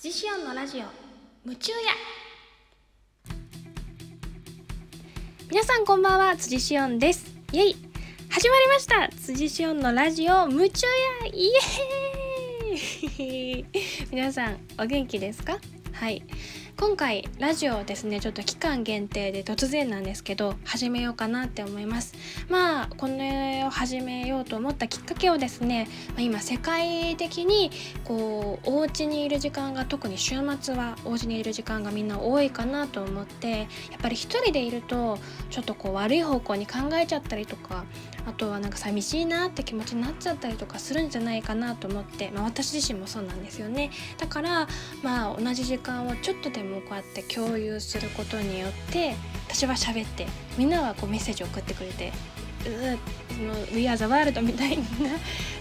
辻シオンのラジオ。夢中や。皆さんこんばんは。辻シオンです。イエイ。始まりました。辻シオンのラジオ。夢中や。イエーイ。皆さんお元気ですか？はい。今回ラジオですねちょっと期間限定で突然なんですけど始めようかなって思います。まあこれを始めようと思ったきっかけをですね、ま、今世界的にこうお家にいる時間が特に週末はお家にいる時間がみんな多いかなと思ってやっぱり一人でいるとちょっとこう悪い方向に考えちゃったりとかあとはなんか寂しいなって気持ちになっちゃったりとかするんじゃないかなと思って、まあ、私自身もそうなんですよね。だからまあ同じ時間をちょっとでももこうやって共有することによって私は喋ってみんなはこうメッセージを送ってくれてうう「We are the world」みたいな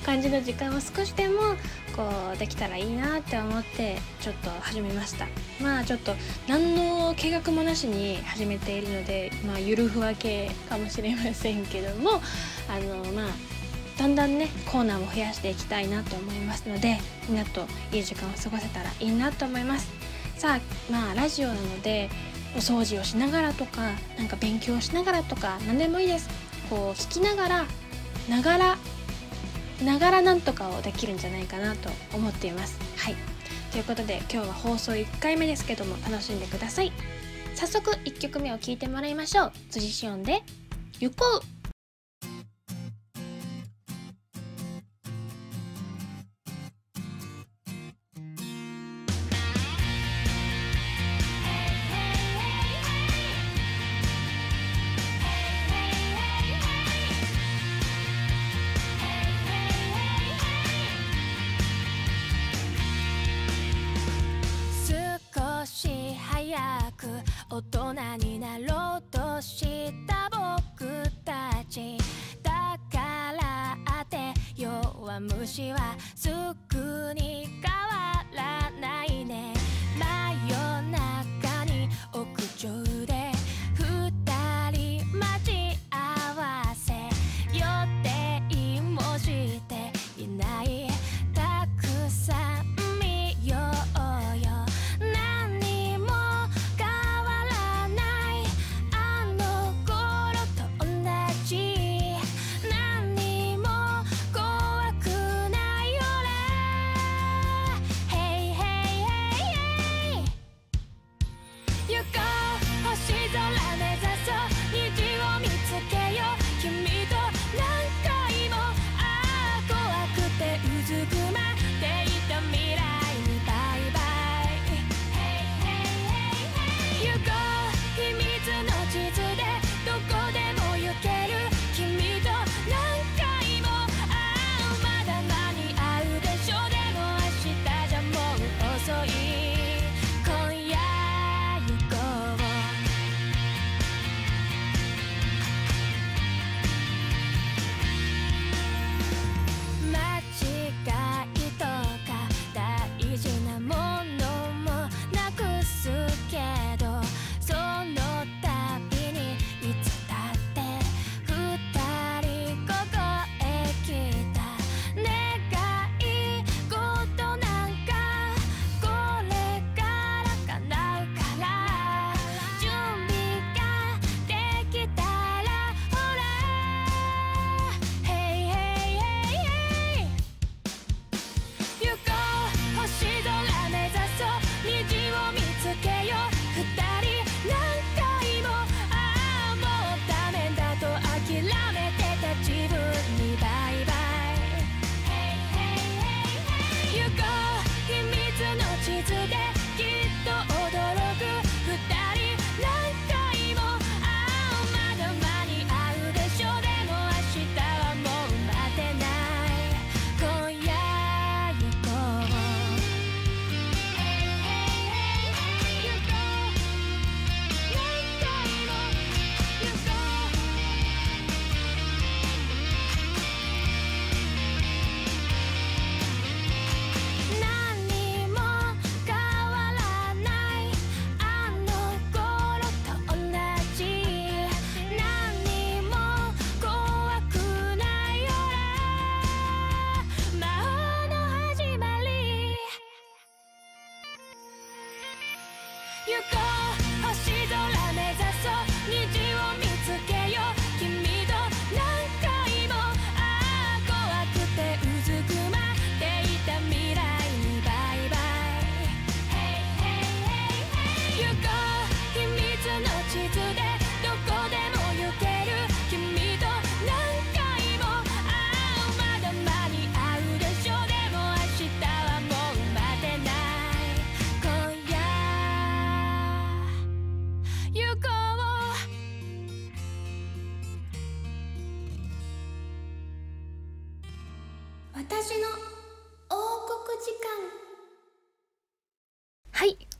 感じの時間を少しでもこうできたらいいなって思ってちょっと始めました。まあちょっと何の計画もなしに始めているのでまあゆるふわ系かもしれませんけどもあのまあだんだんねコーナーも増やしていきたいなと思いますのでみんなといい時間を過ごせたらいいなと思います。さあまあラジオなのでお掃除をしながらとかなんか勉強しながらとか何でもいいです。こう聞きながらながらながらなんとかをできるんじゃないかなと思っています。はい。ということで今日は放送1回目ですけども楽しんでください。早速1曲目を聴いてもらいましょう。辻しおんで「行こう」大人になろうとした僕たち。だからって弱虫はす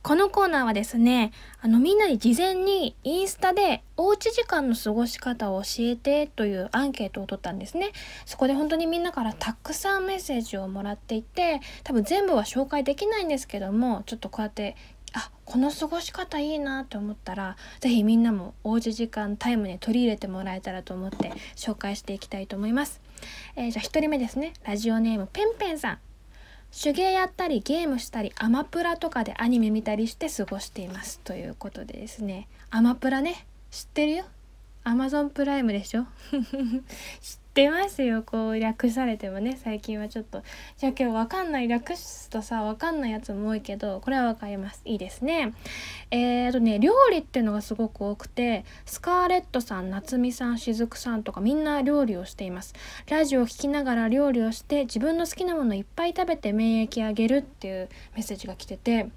このコーナーはですねあのみんなに事前にインスタでおうち時間の過ごし方を教えてというアンケートを取ったんですねそこで本当にみんなからたくさんメッセージをもらっていて多分全部は紹介できないんですけどもちょっとこうやってあこの過ごし方いいなと思ったら是非みんなもおうち時間タイムに取り入れてもらえたらと思って紹介していきたいと思います。えー、じゃあ1人目ですねラジオネームペンペンさん。手芸やったりゲームしたりアマプラとかでアニメ見たりして過ごしていますということでですね。アマプラね知ってるよ。アマゾンプライムでしょ？知ってますよ。こう略されてもね。最近はちょっと。じゃあ今日わかんない略すとさわかんないやつも多いけどこれはわかります。いいですね。えー、とね料理っていうのがすごく多くてスカーレットさん夏美さんしずくさんとかみんな料理をしています。ラジオを聴きながら料理をして自分の好きなものいっぱい食べて免疫上げるっていうメッセージが来てて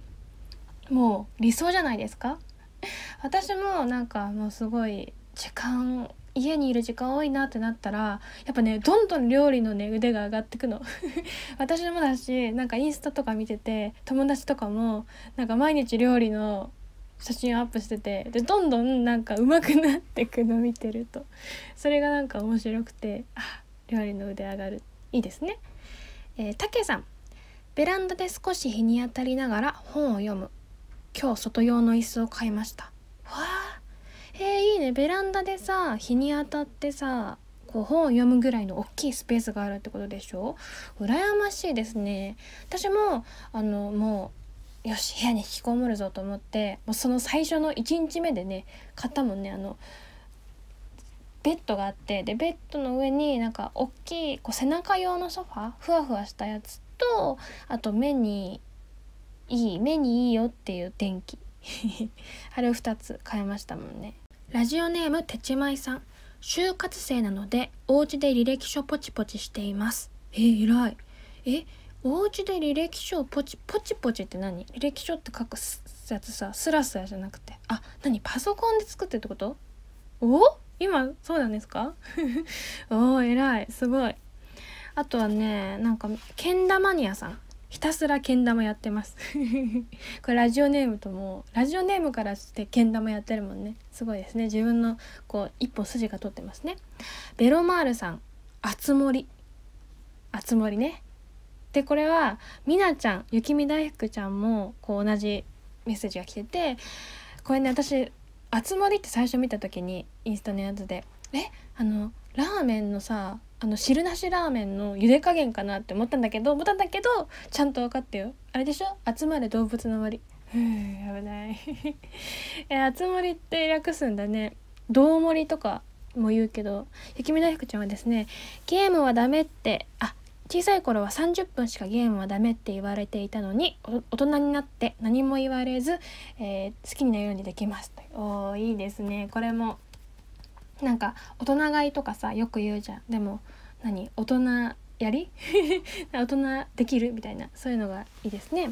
もう理想じゃないですか？私もなんかもうすごい時間家にいる時間多いなってなったらやっぱねどんどん料理のね腕が上がってくの。私もだしなんかインスタとか見てて友達とかもなんか毎日料理の写真アップしててでどんどんなんか上手くなってくの見てると。それがなんか面白くてあ料理の腕上がる。いいですね。えー、たけさん。ベランダで少し日に当たりながら本を読む。今日外用の椅子を買いました。えー、いいね。ベランダでさ日に当たってさこう本を読むぐらいの大きいスペースがあるってことでしょ？羨ましいですね。私もあのもうよし部屋に引きこもるぞと思ってもうその最初の1日目でね買ったもんね。あのベッドがあってでベッドの上になんか大きいこう背中用のソファふわふわしたやつとあと目にいい目にいいよっていう電気。あれを2つ買いましたもんね。ラジオネームてちまいさん。就活生なのでお家で履歴書ポチポチしています。えー、偉い。えお家で履歴書をポチポチポチって何？履歴書って書くやつさスラスラじゃなくて。あ何？パソコンで作ってってこと？お？今そうなんですか？おお偉い。すごい。あとはねなんかけん玉マニアさん。ひたすらけん玉やってます。これラジオネームともラジオネームからしてけん玉やってるもんね。すごいですね。自分のこう一本筋が通ってますね。ベロマールさんあつ森あつ森ね。でこれはみなちゃん雪見大福ちゃんもこう同じメッセージが来ててこれね私あつ森って最初見た時にインスタのやつでえ？あのラーメンのさあの汁なしラーメンの茹で加減かなって思ったんだけど思ったんだけどちゃんと分かってよ。あれでしょ？集まれ動物の森。ふう危ない。え集まりって略すんだね。どう森とかも言うけど雪見大福ちゃんはですねゲームはダメってあ小さい頃は30分しかゲームはダメって言われていたのに大人になって何も言われず、えー、好きになるようにできます。おーいいですね。これもなんか大人買いとかさよく言うじゃん。でも何大人やり？大人できる？みたいな。そういうのがいいですね。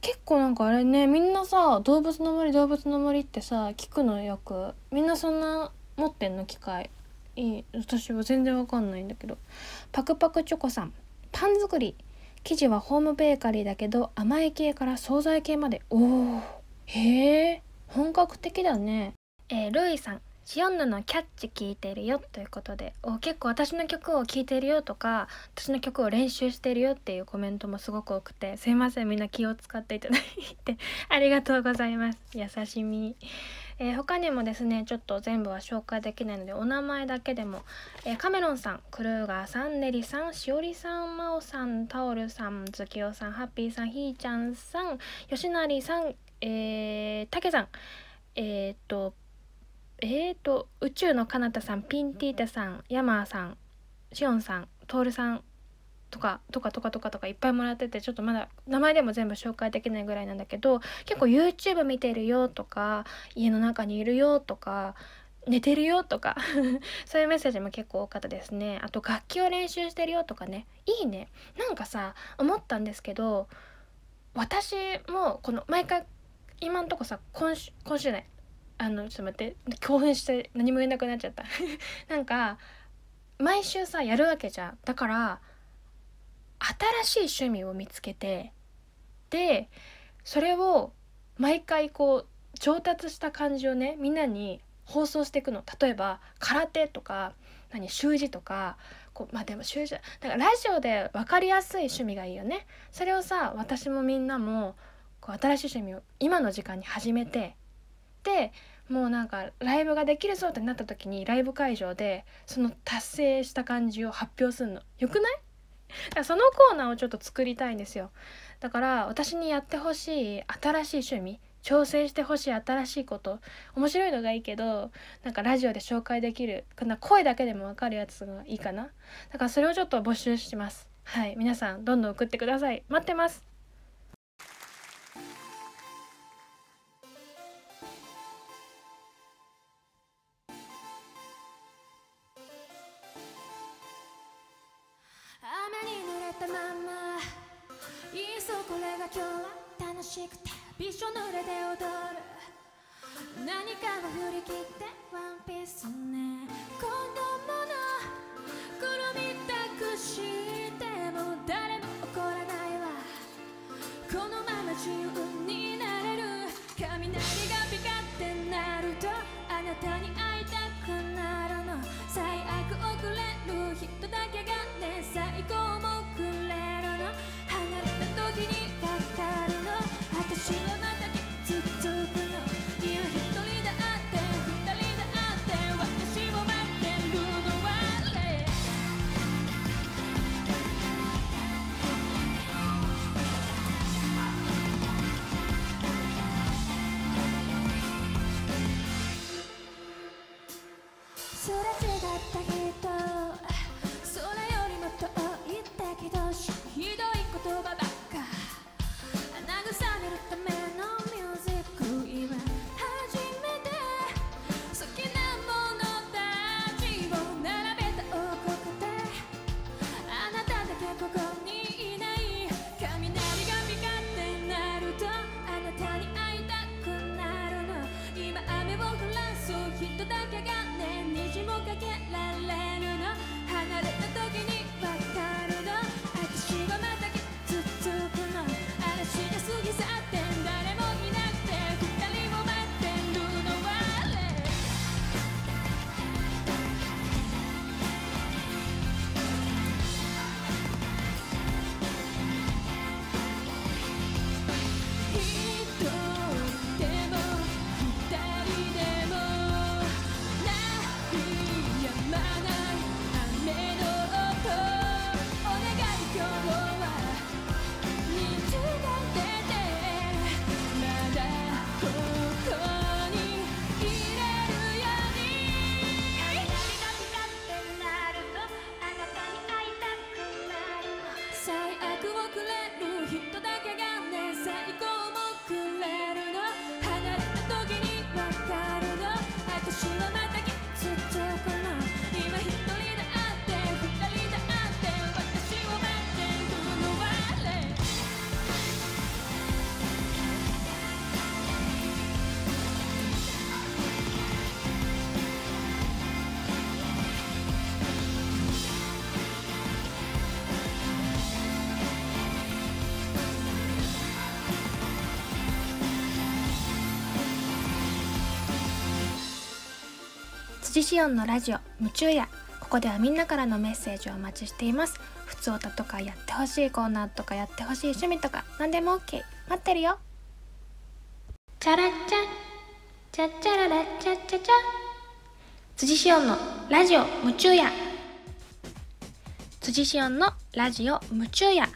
結構なんかあれねみんなさ動物の森動物の森ってさ聞くのよく。みんなそんな持ってんの？機械。いい。私は全然わかんないんだけど。パクパクチョコさん。パン作り。生地はホームベーカリーだけど甘い系から惣菜系まで。おおへえ本格的だね。えー、ルイさん。シオンヌのキャッチ聞いてるよということでお結構私の曲を聴いてるよとか私の曲を練習してるよっていうコメントもすごく多くてすいませんみんな気を使っていただいてありがとうございます。優しみ、えー、他にもですねちょっと全部は紹介できないのでお名前だけでも、えー、カメロンさんクルーガーさんネリさんしおりさんまおさんタオルさんズキオさんハッピーさんひーちゃんさんよしなりさんえー、たけさんえー、っとえーと宇宙の彼方さんピンティータさんヤマーさんシオンさんトールさんとかとかとかとかとかいっぱいもらっててちょっとまだ名前でも全部紹介できないぐらいなんだけど結構 YouTube 見てるよとか家の中にいるよとか 寝てるよとか そういうメッセージも結構多かったですね。あと楽器を練習してるよとかね。いいね。なんかさ思ったんですけど私もこの毎回今んとこさ今週今週ないあのちょっと待って。興奮して何も言えなくなっちゃった。なんか毎週さやるわけじゃん。だから新しい趣味を見つけてでそれを毎回こう上達した感じをねみんなに放送していくの。例えば空手とか何習字とかこうまあでも習字だからラジオで分かりやすい趣味がいいよね。それをさ私もみんなもこう新しい趣味を今の時間に始めてでもうなんかライブができるぞってなった時にライブ会場でその達成した感じを発表するの。よくない？だそのコーナーをちょっと作りたいんですよ。だから私にやってほしい新しい趣味挑戦してほしい新しいこと面白いのがいいけどなんかラジオで紹介できるな声だけでも分かるやつがいいかな？だからそれをちょっと募集します。はい皆さんどんどん送ってください。待ってます。しくてびしょ濡れで踊る何かを振り切ってワンピースね子供のくるみたくしても誰も怒らないわこのまま自由になれる雷がピカってなるとあなたに会いたくなるの最悪遅れる人だけがね最高もくれるの離れた時に私辻シオンのラジオ夢中や。ここではみんなからのメッセージをお待ちしています。普通歌とかやってほしいコーナーとかやってほしい趣味とか何でも OK 待ってるよ。チャラッチャチャッチャララッチャッチャチャ。辻シオンのラジオ夢中や。辻シオンのラジオ夢中や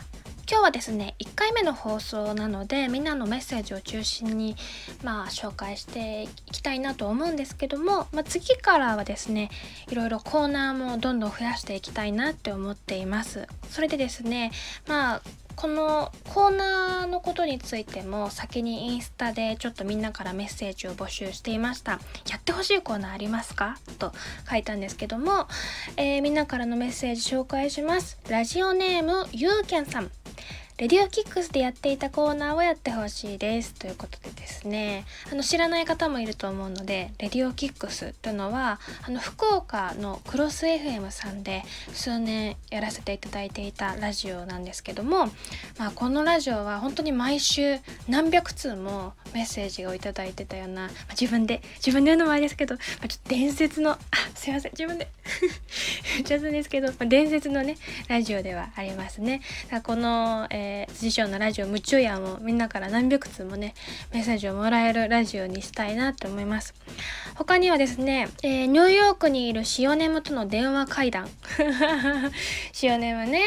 今日はですね1回目の放送なのでみんなのメッセージを中心にまあ紹介していきたいなと思うんですけども、まあ、次からはですねいろいろコーナーもどんどん増やしていきたいなって思っています。それでですねまあこのコーナーのことについても先にインスタでちょっとみんなからメッセージを募集していました。やってほしいコーナーありますか？と書いたんですけども、えー、みんなからのメッセージ紹介します。ラジオネームゆうけんさん。レディオキックスでやっていたコーナーをやってほしいですということでですねあの知らない方もいると思うのでレディオキックスというのはあの福岡のクロス FM さんで数年やらせていただいていたラジオなんですけども、まあ、このラジオは本当に毎週何百通もメッセージを頂いてたような、まあ、自分で自分で言うのもあれですけど、まあ、ちょっと伝説のあすいません自分で 言っちゃったんですけど、まあ、伝説のねラジオではありますね。この、えーえー、師匠のラジオ夢中やもみんなから何百通もねメッセージをもらえるラジオにしたいなって思います。他にはですね、えー、ニューヨークにいるシオネムとの電話会談。シオネムね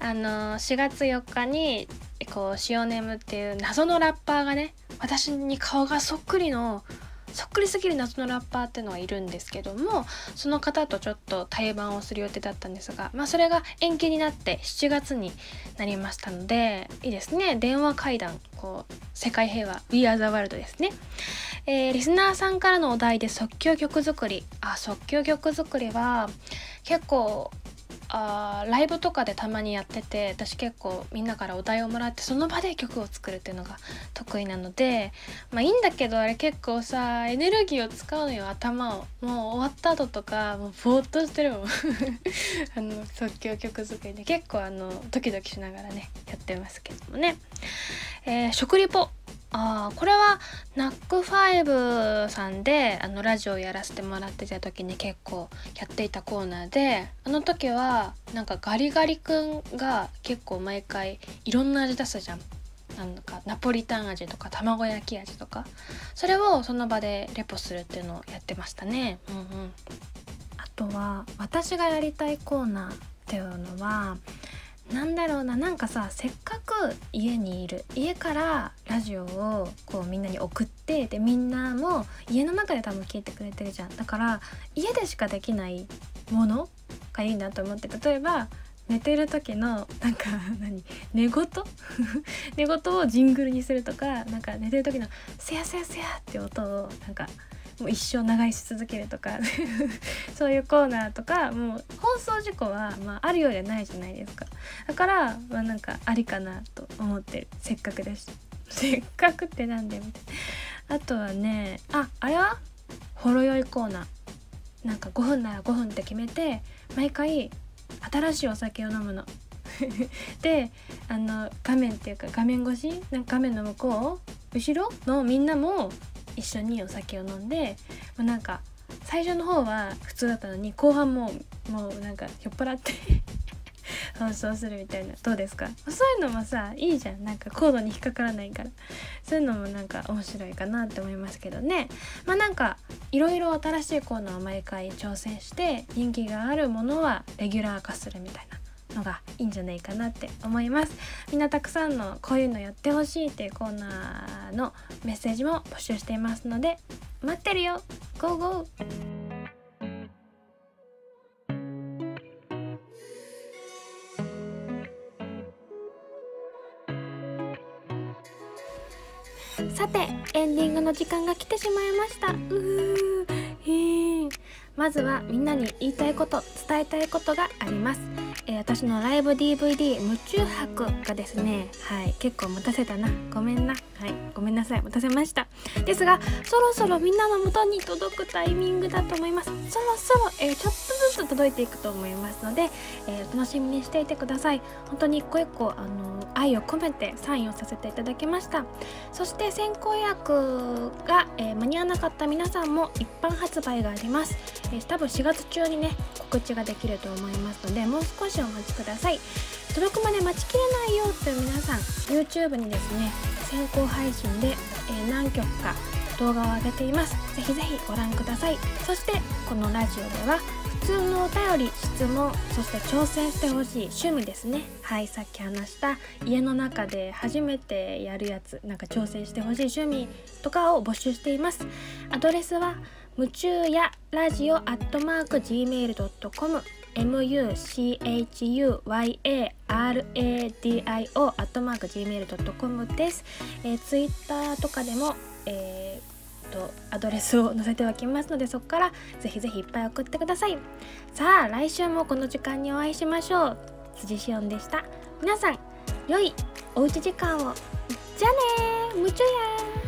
あの4月4日にこうシオネムっていう謎のラッパーがね私に顔がそっくりのそっくりすぎる謎のラッパーっていうのはいるんですけどもその方とちょっと対バンをする予定だったんですが、まあ、それが延期になって7月になりましたのでいいですね。電話会談こう世界平和 We Are the World ですね、えー、リスナーさんからのお題で即興曲作り。あ即興曲作りは結構あライブとかでたまにやってて私結構みんなからお題をもらってその場で曲を作るっていうのが得意なのでまあいいんだけどあれ結構さエネルギーを使うのよ頭をもう終わった後とかもうぼーっとしてるもん。あの即興曲作りで結構あのドキドキしながらねやってますけどもね、えー、食リポ。あこれはナックファイブさんであのラジオやらせてもらってた時に結構やっていたコーナーであの時はなんかガリガリ君が結構毎回いろんな味出すじゃん。なんかナポリタン味とか卵焼き味とかそれをその場でレポするっていうのをやってましたね。うんうん、あとは私がやりたいコーナーっていうのはなんだろうななんかさせっかく家にいる家からラジオをこうみんなに送ってでみんなも家の中で多分聞いてくれてるじゃん。だから家でしかできないものがいいなと思って例えば寝てる時のなんか 何寝言？寝言をジングルにするとかなんか寝てる時の「せやせやせや」って音をなんかもう一生長居し続けるとか そういうコーナーとかもう放送事故は、まあ、あるようでないじゃないですか。だから、まあ、なんかありかなと思ってる。せっかくです せっかくってなんでみたいな。あとはねああれは？ほろ酔いコーナー。なんか5分なら5分って決めて毎回新しいお酒を飲むの。であの画面っていうか画面越し？なんか画面の向こう？後ろ？のみんなも一緒にお酒を飲んで、まあ、なんか最初の方は普通だったのに後半ももうなんか酔っ払って 放送するみたいな。どうですか？そういうのもさいいじゃん。なんかコードに引っかからないから。そういうのもなんか面白いかなって思いますけどね。まあなんかいろいろ新しいコーナーを毎回挑戦して人気があるものはレギュラー化するみたいな。のがいいんじゃないかなって思います。みんなたくさんのこういうのやってほしいっていうコーナーのメッセージも募集していますので待ってるよ。ゴーゴー。さてエンディングの時間が来てしまいました。うーまずはみんなに言いたいこと伝えたいことがあります。えー、私のライブ DVD「夢中泊」がですねはい結構待たせたな。ごめんな。はいごめんなさい。待たせました。ですがそろそろみんなの元に届くタイミングだと思います。そろそろ、えー、ちょっとずつ届いていくと思いますので、えー、楽しみにしていてください。本当に一個一個あの愛を込めてサインをさせていただきました。そして先行予約が、え間に合わなかった皆さんも一般発売があります、え多分4月中にね告知ができると思いますのでもう少しお待ちください。届くまで待ちきれないよという皆さん YouTube にですね先行配信で、えー、何曲か動画を上げています。ぜひぜひご覧ください。そしてこのラジオでは普通のお便り質問そして挑戦してほしい趣味ですね。はいさっき話した家の中で初めてやるやつなんか挑戦してほしい趣味とかを募集しています。アドレスは夢中やラジオアットマーク gmail.com muchuyaRadio アットマーク gmail.com です、えー、ツイッターとかでも、えー、とアドレスを載せておきますのでそこからぜひぜひいっぱい送ってください。さあ来週もこの時間にお会いしましょう。辻しおんでした。皆さん良いおうち時間を。じゃあね夢中や